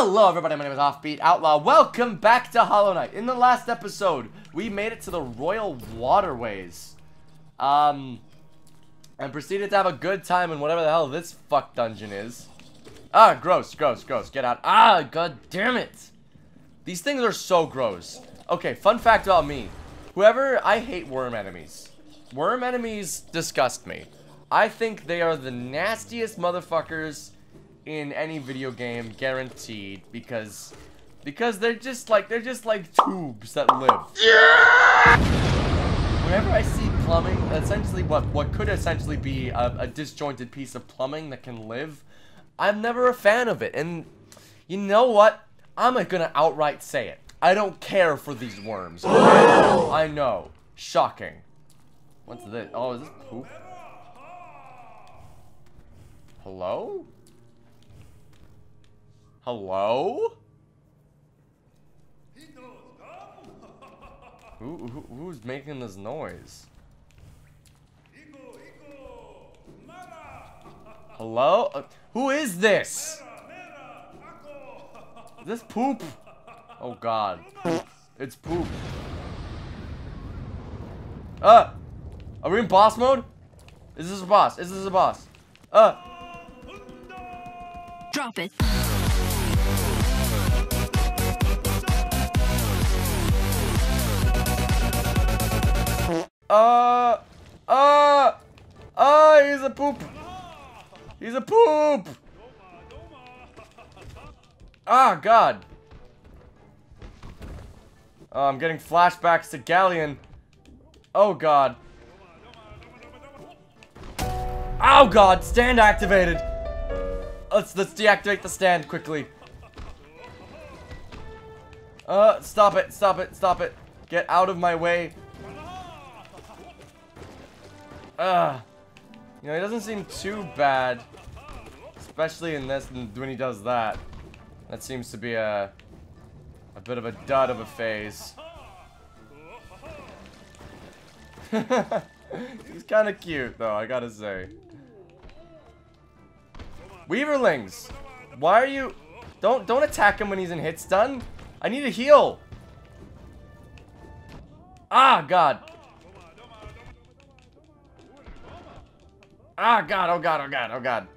Hello everybody, my name is Offbeat Outlaw. Welcome back to Hollow Knight. In the last episode, we made it to the Royal Waterways. Um, and proceeded to have a good time in whatever the hell this fuck dungeon is. Ah, gross, gross, gross. Get out. Ah, god damn it. These things are so gross. Okay, fun fact about me. Whoever, I hate worm enemies. Worm enemies disgust me. I think they are the nastiest motherfuckers in any video game, guaranteed, because because they're just like they're just like tubes that live. Yeah! Whenever I see plumbing, essentially what what could essentially be a, a disjointed piece of plumbing that can live, I'm never a fan of it. And you know what? I'm gonna outright say it. I don't care for these worms. I know. Shocking. What's this? Oh, is this poop? Hello? Hello? Who, who, who's making this noise? Hello? Uh, who is this? This poop? Oh god. It's poop. Uh! Are we in boss mode? Is this a boss? Is this a boss? Uh! Drop it. Uh, uh, uh, he's a poop. He's a poop. Ah, God. Oh, I'm getting flashbacks to Galleon. Oh, God. Oh, God, stand activated. Let's, let's deactivate the stand quickly. Uh, stop it, stop it, stop it. Get out of my way. Ugh. You know, he doesn't seem too bad. Especially in this, when he does that. That seems to be a... A bit of a dud of a phase. He's kind of cute, though, I gotta say. Weaverlings! Why are you... Don't, don't attack him when he's in hit stun. I need a heal. Ah, God. Ah, God, oh God, oh God, oh God.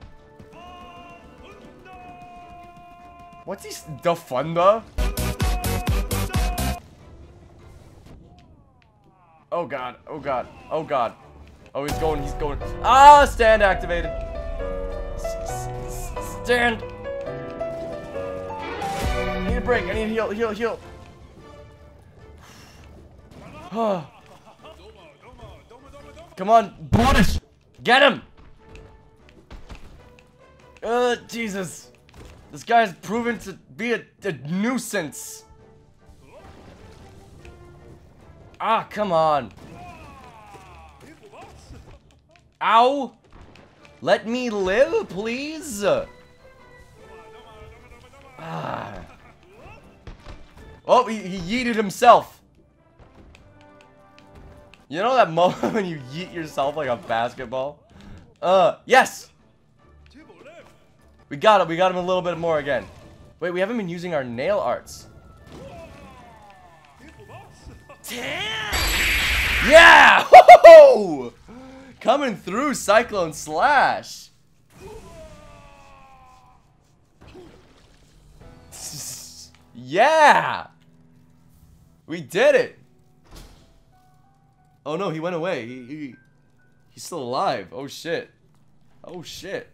What's he, Defunda? Oh God, oh God, oh God. Oh, he's going, he's going. Ah, stand activated. S stand. I need a break, I need heal, heal, heal. Come on, Boris! Get him! Uh, Jesus. This guy's proven to be a, a nuisance. Ah, come on. Ow! Let me live, please! Ah. Oh, he, he yeeted himself. You know that moment when you yeet yourself like a basketball? Uh, yes! We got it. We got him a little bit more again. Wait, we haven't been using our nail arts. Damn Yeah! Coming through Cyclone Slash. yeah! We did it. Oh no, he went away. He, he he's still alive. Oh shit. Oh shit.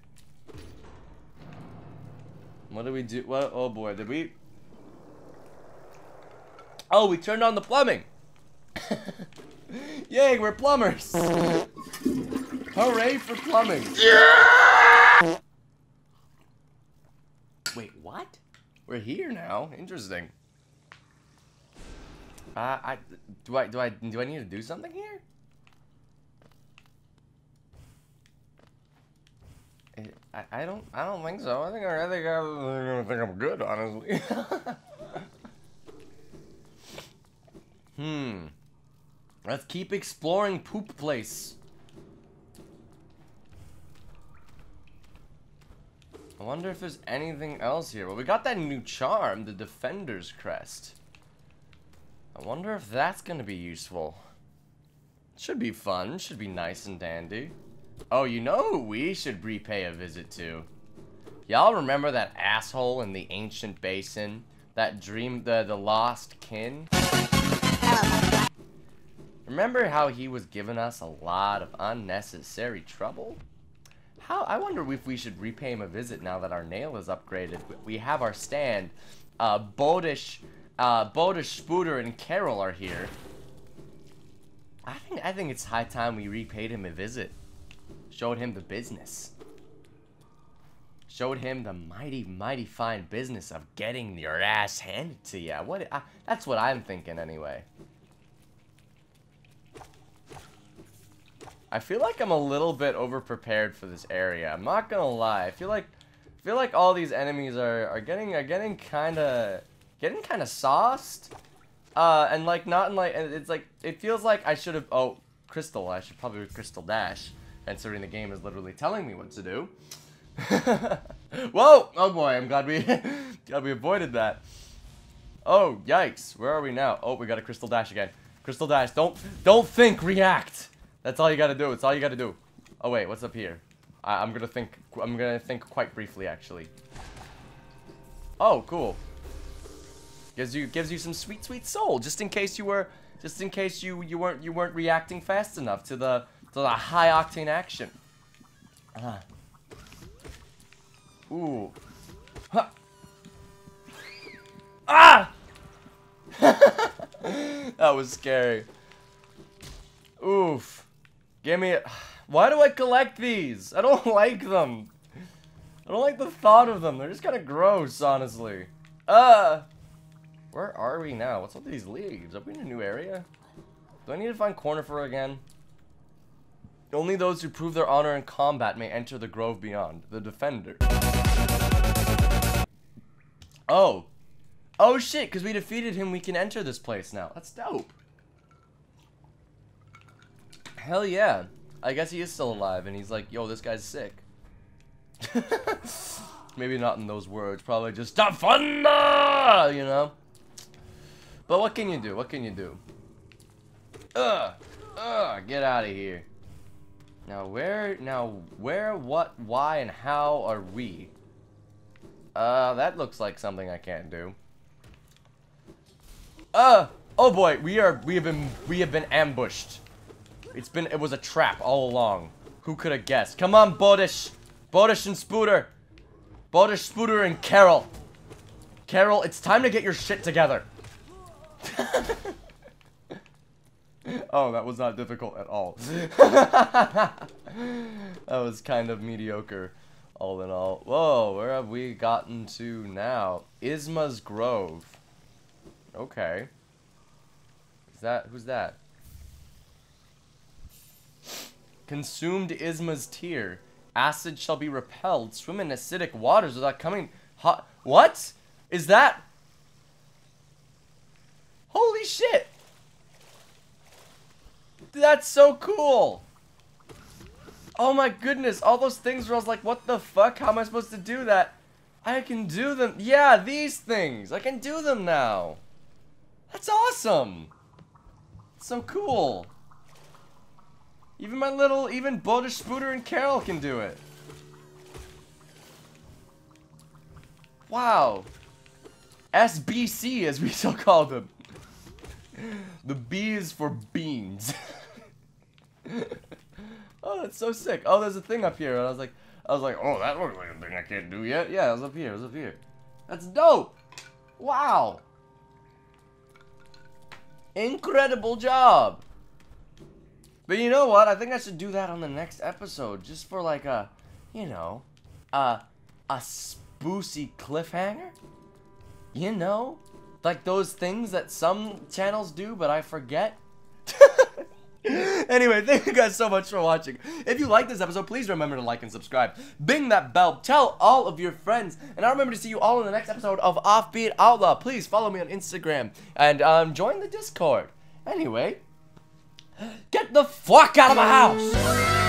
What did we do? What? Oh boy, did we? Oh, we turned on the plumbing. Yay, we're plumbers. Hooray for plumbing. Yeah! Wait, what? We're here now. Interesting. Uh, I do I do I do I need to do something here? I, I don't I don't think so. I think I, I think I, I think I'm good, honestly. hmm. Let's keep exploring Poop Place. I wonder if there's anything else here. Well, we got that new charm, the Defender's Crest. I wonder if that's going to be useful. Should be fun. Should be nice and dandy. Oh, you know who we should repay a visit to? Y'all remember that asshole in the ancient basin? That dream, the, the lost kin? Remember how he was giving us a lot of unnecessary trouble? How I wonder if we should repay him a visit now that our nail is upgraded. We have our stand. Uh, Bodish, uh, Bodish, Spooter, and Carol are here. I think I think it's high time we repaid him a visit. Showed him the business. Showed him the mighty, mighty fine business of getting your ass handed to you. What? I, that's what I'm thinking anyway. I feel like I'm a little bit over-prepared for this area. I'm not gonna lie. I feel like I feel like all these enemies are, are getting are getting kinda getting kinda sauced. Uh and like not in like it's like it feels like I should have oh Crystal, I should probably Crystal Dash, considering the game is literally telling me what to do. Whoa! Oh boy, I'm glad we glad we avoided that. Oh, yikes. Where are we now? Oh, we got a Crystal Dash again. Crystal Dash, don't don't think, react! That's all you gotta do. It's all you gotta do. Oh wait, what's up here? I am gonna think. I'm gonna think quite briefly, actually. Oh, cool. Gives you gives you some sweet, sweet soul, just in case you were, just in case you you weren't you weren't reacting fast enough to the to the high octane action. Ah. Ooh. Ah! that was scary. Oof. Give me it. Why do I collect these? I don't like them. I don't like the thought of them. They're just kind of gross, honestly. Uh, where are we now? What's up with these leaves? Are we in a new area? Do I need to find Cornifer again? Only those who prove their honor in combat may enter the grove beyond. The defender. Oh. Oh shit, because we defeated him, we can enter this place now. That's dope. Hell yeah. I guess he is still alive, and he's like, yo, this guy's sick. Maybe not in those words. Probably just, stop thunder! Ah! You know? But what can you do? What can you do? Ugh! Ugh! Get out of here. Now where, now where, what, why, and how are we? Uh, that looks like something I can't do. Uh, oh boy, we are, we have been, we have been ambushed. It's been, it was a trap all along. Who could have guessed? Come on, Bodish. Bodish and Spooter. Bodish, Spooter, and Carol. Carol, it's time to get your shit together. oh, that was not difficult at all. that was kind of mediocre, all in all. Whoa, where have we gotten to now? Isma's Grove. Okay. Is that, who's that? Consumed Isma's tear. Acid shall be repelled. Swim in acidic waters without coming hot. What? Is that? Holy shit. That's so cool. Oh my goodness. All those things where I was like, what the fuck? How am I supposed to do that? I can do them. Yeah, these things. I can do them now. That's awesome. So cool. Even my little, even Bodish Spooter and Carol can do it. Wow. SBC, as we still call them. the B is for beans. oh, that's so sick. Oh, there's a thing up here. And I was like, I was like, oh, that looks like a thing I can't do yet. Yeah, it was up here. It was up here. That's dope. Wow. Incredible job. But you know what? I think I should do that on the next episode, just for like a, you know, a a spoosy cliffhanger. You know, like those things that some channels do, but I forget. anyway, thank you guys so much for watching. If you like this episode, please remember to like and subscribe. Bing that bell. Tell all of your friends. And I'll remember to see you all in the next episode of Offbeat Outlaw. Please follow me on Instagram and um, join the Discord. Anyway, Get the fuck out of my house!